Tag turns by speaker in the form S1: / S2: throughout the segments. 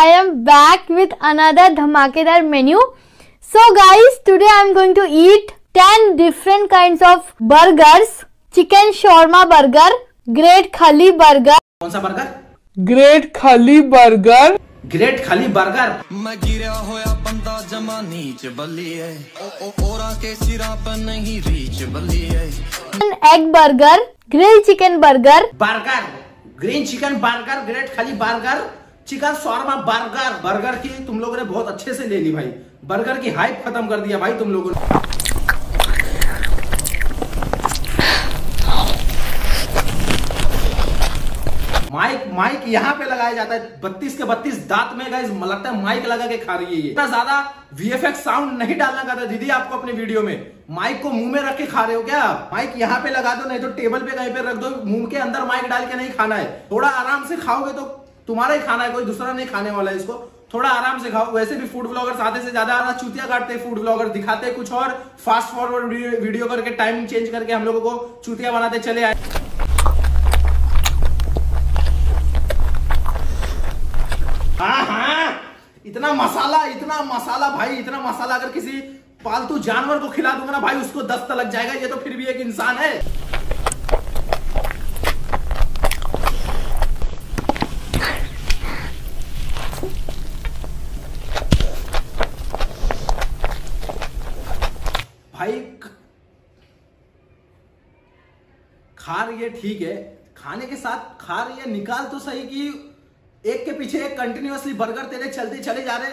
S1: I am back with another धमाकेदार menu so guys today I am going to eat ten different kind of burger chicken shawarma burger great Khali burger
S2: कौन सा burger
S3: great Khali burger
S2: great Khali burger
S4: मैं गिरा होया बंदा जमा नीच बली है। ओ ओ ओरा के सिरा पर नहीं रीच
S1: बली है। Egg burger grill chicken
S2: burger burger green chicken burger great Khali burger chicken shawarma burger. Burger की तुम लोगों ने बहुत अच्छे से ले ली भाई। बर्गर की हाइप खत्म कर दिया भाई तुम लोगों ने। माइक माइक यहाँ पे लगाया जाता है। बत्तीस के बत्तीस दांत में गाइस लगता है माइक लगा के खा रही है ये। इतना ज़्यादा वीएफएक्स साउंड नहीं डालना था दीदी आपको अपने वीडियो में। माइक को मुँह में रख के खा रहे हो क्या? माइक यहाँ पे लगा दो, नहीं तो टेबल पे कहीं पे रख दो, मुँह के अंदर माइक डाल के नहीं खाना है। थोड़ा आराम से खाओगे तो तुम्हारा ही खाना है, कोई दूसरा नहीं खाने वाला है इसको। थोड़ा आराम से खाओ। वैसे भी फ़ूड ब्लॉगर्स आधे से ज़्यादा आधा चूतिया काटते हैं फ़ूड ब्लॉगर दिखाते हैं कुछ और। फास्ट फॉरवर्ड वीडियो करके टाइमिंग चेंज करके हम लोगों को चूतिया बनाते चले आए। हाँ हाँ। इतना मसाला इतना मसाला भाई, इतना मसाला अगर किसी पालतू जानवर को खिला दूँगा ना भाई, उसको दस्त लग जाएगा। ये तो फिर भी एक इंसान है भाई ख- खा रही है ठीक है। खाने के साथ खा रही है निकाल तो सही कि एक के पीछे एक कंटिन्यूअसली बर्गर तेरे चलते चले जा रहे।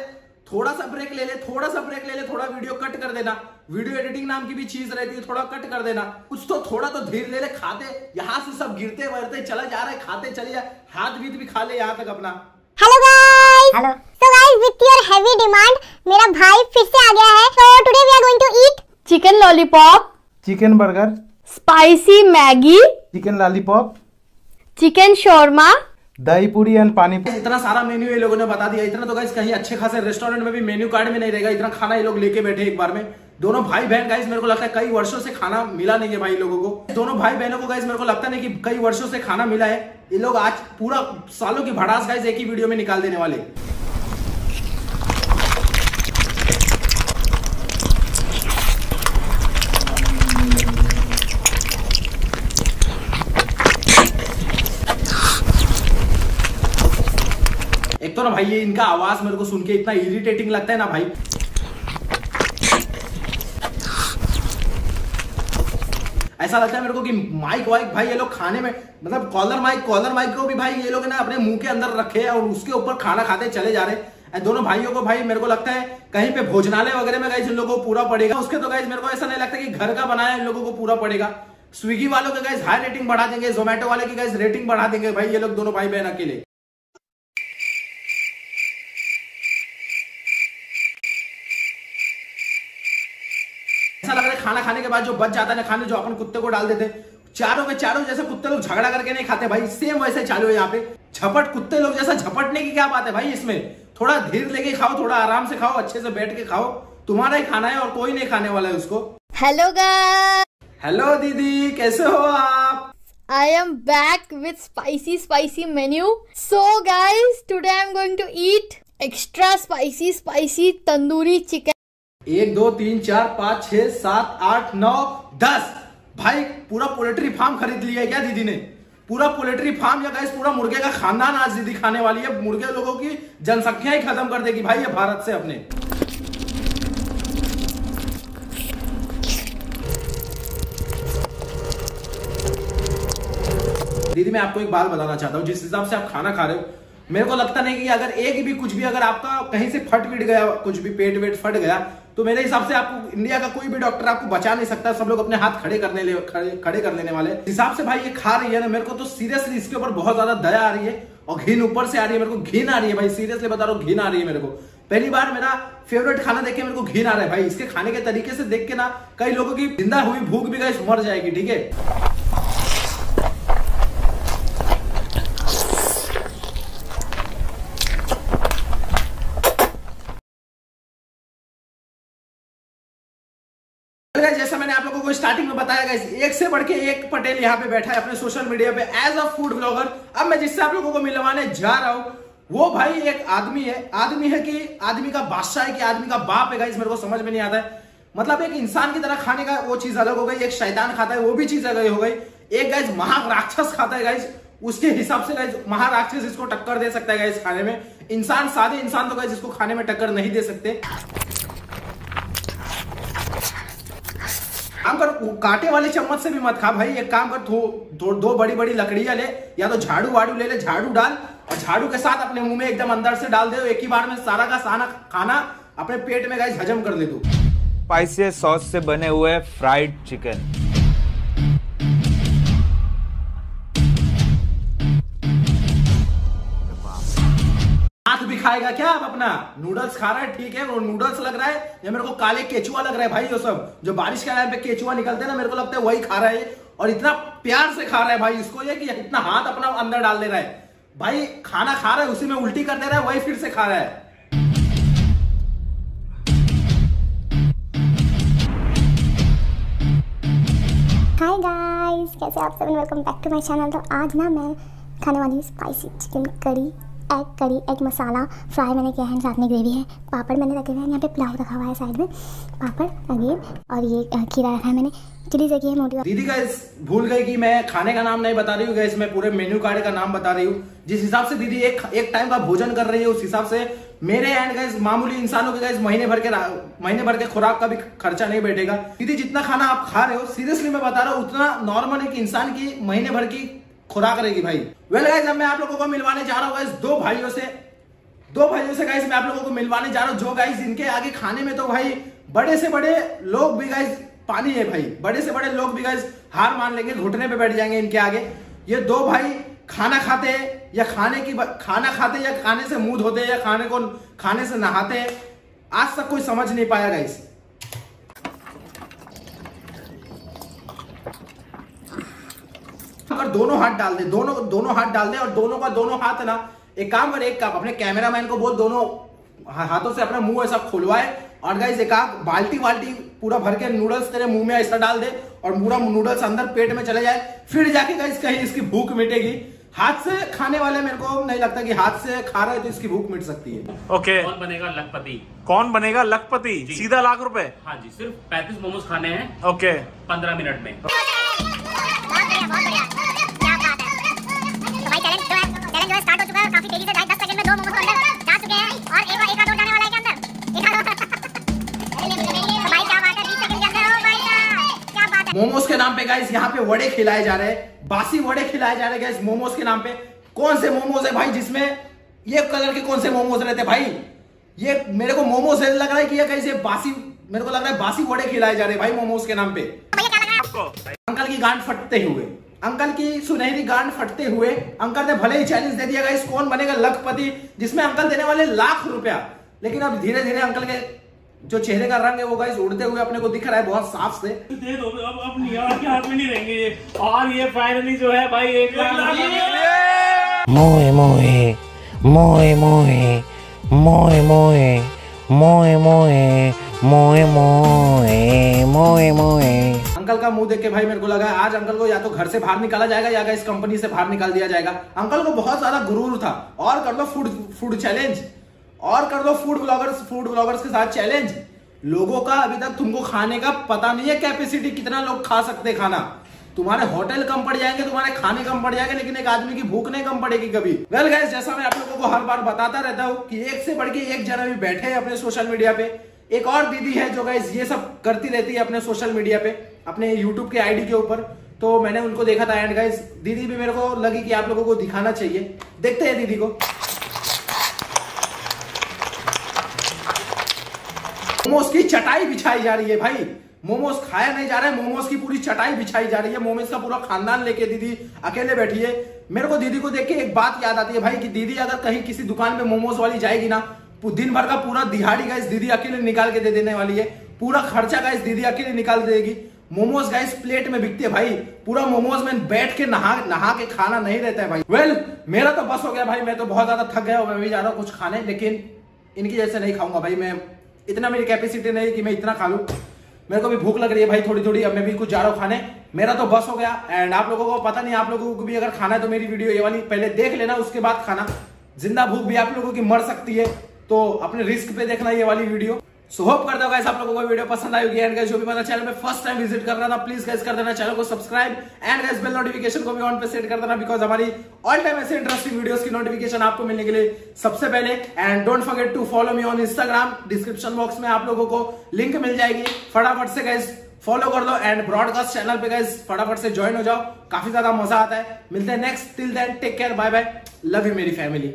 S2: थोड़ा सा ब्रेक ले ले थोड़ा सा ब्रेक ले ले थोड़ा वीडियो कट कर देना। वीडियो एडिटिंग नाम की भी चीज़ रहती है थोड़ा कट कर देना। कुछ तो थोड़ा तो धीरे ले ले खाते। यहाँ से सब गिरते वरते चले जा रहे खाते चले जा। हाथ बीत भी खा ले यहाँ तक अपना।
S5: Hello guys hello so guys with your heavy demand मेरा भाई फिर से आ गया है। So today we are going to eat
S1: chicken lollipop,
S3: chicken burger
S1: spicy Maggi
S3: chicken lollipop
S1: chicken shawarma,
S3: दही पूरी एंड पानी पूरी
S2: इतना सारा मेन्यू ये लोगों ने बता दिया। इतना तो गाइस कहीं अच्छे खासे रेस्टोरेंट में भी मेन्यू कार्ड में नहीं रहेगा। इतना खाना ये लोग लेके बैठे एक बार में। दोनों भाई बहन गाइस मेरे को लगता है कई वर्षों से खाना मिला नहीं है भाई लोगों को। दोनों भाई बहनों को गाइस मेरे को लगता नहीं कि कई वर्षों से खाना मिला है। ये लोग आज पूरा सालों की भड़ास गाइस एक ही वीडियो में निकाल देने वाले। ना भाई, ये इनका आवाज़ मेरे को सुन के इतना इरिटेटिंग लगता है ना भाई। ऐसा लगता है मेरे को कि माइक वाइक भाई ये लोग खाने में मतलब कॉलर माइक कॉलर माइक को भी भाई ये लोग ना अपने मुँह के अंदर रखे और उसके ऊपर खाना खाते चले जा रहे हैं। दोनों भाइयों को भाई मेरे को लगता है कहीं पे भोजनालय वगैरह में गाइस इन लोगों को पूरा पड़ेगा। उसके तो गाइस मेरे को ऐसा नहीं लगता कि घर का बनाया इन लोगों को पूरा पड़ेगा। स्विगी वालों के गाइस हाई रेटिंग बढ़ा देंगे जोमेटो वाले की गाइस रेटिंग बढ़ा देंगे भाई ये लोग दोनों भाई बहन अकेले ऐसा लग रहा है खाना खाने के बाद जो बच जाता है ना खाने जो अपन कुत्ते को डाल देते हैं, चारों के चारों जैसे कुत्ते लोग झगड़ा करके नहीं खाते भाई सेम वैसे चालू है यहाँ पे। झपट कुत्ते लोग जैसा झपटने की क्या बात है भाई इसमें? थोड़ा धीर लेके खाओ थोड़ा आराम से खाओ अच्छे से बैठ के खाओ। तुम्हारा ही खाना है और कोई नहीं खाने वाला है उसको।
S1: हेलो
S2: हेलो दीदी कैसे हो आप?
S1: I am back with spicy spicy menu. So guys, today I am going to eat extra spicy spicy tandoori chicken.
S2: एक, दो, तीन, चार, पाँच, छह, सात, आठ, नौ, दस। भाई, पूरा पोल्ट्री फार्म खरीद लिया है क्या दीदी ने? पूरा पोल्ट्री फार्म या गाइस पूरा मुर्गे का खानदान आज दीदी खाने वाली है। मुर्गे लोगों की जनसंख्या ही खत्म कर देगी भाई, ये भारत से अपने। दीदी, मैं आपको एक बात बताना चाहता हूँ। जिस हिसाब से आप खाना खा रहे हो मेरे को लगता नहीं कि अगर एक भी कुछ भी अगर आपका कहीं से फट पिट गया कुछ भी पेट वेट फट गया तो मेरे हिसाब से आपको इंडिया का कोई भी डॉक्टर आपको बचा नहीं सकता सब लोग अपने हाथ खड़े करने ले खड़े, खड़े कर लेने वाले। हिसाब से भाई ये खा रही है ना मेरे को तो सीरियसली इसके ऊपर बहुत ज़्यादा दया आ रही है और घिन ऊपर से आ रही है मेरे को घिन आ रही है भाई सीरियसली बता रहा हूँ घिन आ रही है मेरे को। पहली बार मेरा फेवरेट खाना देख के मेरे को घिन आ रहा है भाई इसके खाने के तरीके से देख के ना कई लोगों की ज़िंदा हुई भूख भी गई मर जाएगी ठीक है Guys, जैसा मैंने आप लोगों बताया गाइस एक से बढ़ एक पटेल यहाँ पे बैठा है अपने सोशल मीडिया पे एज अ फ़ूड ब्लॉगर अब मैं जिससे आप लोगों को मिलवाने जा रहा हूँ, वो भाई एक आदमी है। आदमी है कि आदमी का बादशाह है कि आदमी का बाप है गाइस मेरे को समझ में नहीं आता है। मतलब एक इंसान की तरह खाने का वो चीज़ अलग हो गई, एक शैतान खाता है, वो भी चीज़ अलग हो गई। एक गाइस महाराक्षस खाता है गाइस उसके हिसाब से गाइस महाराक्षस इसको टक्कर दे सकता है गाइस खाने में। इंसान सादे इंसान तो गाइस इसको खाने में टक्कर नहीं दे सकते। काम कर कांटे वाले चम्मच से भी मत खा भाई एक काम कर दो दो, दो बड़ी बड़ी लकड़ियाँ ले या तो झाड़ू वाड़ू ले ले झाड़ू डाल और झाड़ू के साथ अपने मुँह में एकदम अंदर से डाल दे एक ही बार में सारा का सारा खाना अपने पेट में गाइस हजम कर दे दो
S6: स्पाइसी सॉस से बने हुए फ्राइड चिकन
S2: खाएगा क्या आप अपना? नूडल्स खा रहा है, ठीक है, वो नूडल्स लग रहा है, या मेरे को काले केचुआ लग रहा है भाई वो सब। जो बारिश के टाइम पे केचुआ निकलते हैं ना, मेरे को लगता है वही खा रहा है और इतना प्यार से खा रहा है भाई इसको ये कि इतना हाथ अपना अंदर डाल दे रहा है। भाई खाना खा रहा है, उसी में उल्टी कर दे रहा है, वही फिर से खा रहा है।
S5: हाय गाइस कैसे आप सब welcome back to my channel तो आज ना मैं खाने वाली हूँ spicy chicken curry egg curry egg masala fry मैंने किया है, साथ में ग्रेवी है। पापड़ मैंने रखे हुए हैं, यहाँ पे पुलाव रखा हुआ है साइड में। पापड़ अगेन और ये खीरा रखा है मैंने। चिली जगी है मोटी
S2: दीदी गाइस भूल गई कि मैं खाने का नाम नहीं बता रही हूँ मैं पूरे मेन्यू कार्ड का नाम बता रही हूँ। जिस हिसाब से दीदी एक एक टाइम का भोजन कर रही है, उस हिसाब से मेरे एंड गाइस मामूली इंसानों के गाइस महीने भर के महीने भर के खुराक का भी खर्चा नहीं बैठेगा। दीदी जितना खाना आप खा रहे हो सीरियसली मैं बता रहा हूँ, उतना नॉर्मल एक इंसान की महीने भर की खुराक रहेगी भाई। वेल गाइस अब मैं आप लोगों को मिलवाने जा रहा हूँ गाइस दो भाइयों से। दो भाइयों से गाइस मैं आप लोगों को मिलवाने जा रहा हूँ। जो गाइस इनके आगे खाने में तो भाई बड़े से बड़े लोग भी गाइस पानी है भाई। बड़े से बड़े लोग भी गाइस हार मान लेंगे, घुटने पे बैठ जाएँगे इनके आगे। ये दो भाई खाना खाते हैं, या खाने की खाना खाते या खाने से मुँह धोते या खाने को, खाने से नहाते हैं। आज तक कोई समझ नहीं पाया गाइस अगर दोनों हाथ डाल दे दोनों दोनों हाथ डाल दे और दोनों का दोनों हाथ ना एक काम कर एक काम अपने कैमरामैन को बोल दोनों हाथों से अपना मुँह ऐसा खुलवाए और गाइस एक आग बाल्टी बाल्टी पूरा भर के नूडल्स तेरे मुँह में ऐसा डाल दे और पूरा नूडल्स अंदर पेट में चले जाए फिर जाके गाइस कहीं इसकी भूख मिटेगी। हाथ से खाने वाले मेरे को नहीं लगता कि हाथ से खा रहे तो इसकी भूख मिट सकती है।
S7: Okay okay.
S8: कौन बनेगा लखपति?
S7: कौन बनेगा लखपति? सीधा लाख रुपए?
S8: हाँ जी सिर्फ़ पैंतीस मोमोज खाने हैं।
S7: ओके
S8: पंद्रह मिनट में।
S5: मोमोज के
S2: नाम पे गाइस यहाँ पे वड़े खिलाए जा रहे हैं। बासी वड़े खिलाए जा रहे गाइस मोमोज के नाम पे। कौन से मोमोज है भाई जिसमें ये कलर के कौन से मोमोज रहते भाई? ये मेरे को मोमोज लग रहा है कि ये कैसे बासी, मेरे को लग रहा है बासी वड़े खिलाए जा रहे हैं भाई मोमोज के नाम पे। अंकल की गांड फटते हुए, अंकल की सुनहरी गांड फटते हुए, अंकल ने भले ही चैलेंज दे दिया गाइस कौन बनेगा लखपति, जिसमें अंकल देने वाले लाख रुपया। लेकिन अब धीरे धीरे अंकल के जो चेहरे का रंग है वो गाइस उड़ते हुए अपने को दिख रहा है बहुत साफ़ से
S9: दे दो अब अब निहार के हाथ में नहीं रहेंगे ये और ये फाइनली जो है भाई एक lakh
S10: Moe moe, moe moe, moe moe, moe moe, moe moe, moe moe.
S2: Uncle का मुँह देख के भाई मेरे को लगा आज अंकल को या तो घर से बाहर निकाला जाएगा या इस कंपनी से बाहर निकाल दिया जाएगा अंकल को बहुत ज़्यादा गुरूर था और कर दो फ़ूड फ़ूड चैलेंज और कर दो फ़ूड ब्लॉगर्स फ़ूड ब्लॉगर्स के साथ चैलेंज लोगों का अभी तक तुमको खाने का पता नहीं है कैपेसिटी कितना लोग खा सकते खाना। तुम्हारे होटल कम पड़ जाएँगे, तुम्हारे खाने कम पड़ जाएँगे, लेकिन एक आदमी की भूख नहीं कम पड़ेगी कभी। वेल well गैस जैसा मैं आप लोगों को हर बार बताता रहता हूँ कि एक से बढ़ के एक जना भी बैठे हैं अपने सोशल मीडिया पे। एक और दीदी है जो गाइस ये सब करती रहती है अपने सोशल मीडिया पे, अपने यूट्यूब के आईडी के ऊपर। तो मैंने उनको देखा था एंड गाइस दीदी भी मेरे को लगी कि आप लोगों को दिखाना चाहिए। देखते हैं दीदी को। मोमोज की चटाई बिछाई जा रही है भाई। मोमोज खाया नहीं जा रहा है मोमोज की पूरी चटाई बिछाई जा रही है। मोमोज का पूरा खानदान लेके दीदी अकेले बैठी है। मेरे को दीदी को देख के एक बात याद आती है भाई कि दीदी अगर कहीं किसी दुकान में मोमोज वाली जाएगी ना दिन भर का पूरा दिहाड़ी गाइस दीदी अकेले निकाल के दे देने वाली है। पूरा खर्चा गाइस दीदी अकेले निकाल देगी। मोमोज गाइस प्लेट में बिकते भाई। पूरा मोमोज में बैठ के नहा नहा के खाना नहीं रहता है भाई। वेल well, मेरा तो बस हो गया भाई। मैं तो बहुत ज़्यादा थक गया हूँ, मैं भी जा रहा हूँ कुछ खाने लेकिन इनकी जैसे नहीं खाऊँगा भाई। मैं इतना मेरी कैपेसिटी नहीं कि मैं इतना खा लू। मेरे को भी भूख लग रही है भाई थोड़ी थोड़ी अब मैं भी कुछ जा रहा हूँ खाने। मेरा तो बस हो गया। एंड आप लोगों को पता नहीं, आप लोगों को भी अगर खाना है तो मेरी वीडियो ये वाली। पहले देख लेना, उसके बाद खाना। ज़िंदा भूख भी आप लोगों की मर सकती है। तो अपने रिस्क पे देखना ये वाली वीडियो सो होप करता हूँ आप लोगों को वीडियो पसंद आई होगी। एंड जो भी मेरा चैनल में फ़र्स्ट टाइम विज़िट कर रहा था प्लीज़ गाइस कर देना चैनल को subscribe and guys bell notification को भी ऑन पे सेट कर देना बिकॉज़ हमारी ऑल टाइम ऐसे इंटरेस्टिंग वीडियोस की नोटिफिकेशन आपको मिलने के लिए सबसे पहले। And don't forget to follow me on Instagram description box में आप लोगों को लिंक मिल जाएगी। फटाफट से गाइस फॉलो कर दो एंड ब्रॉडकास्ट चैनल पे गाइस फटाफट से ज्वाइन हो जाओ। काफ़ी ज़्यादा मज़ा आता है। मिलते हैं next till then take care bye bye love you मेरी फैमिली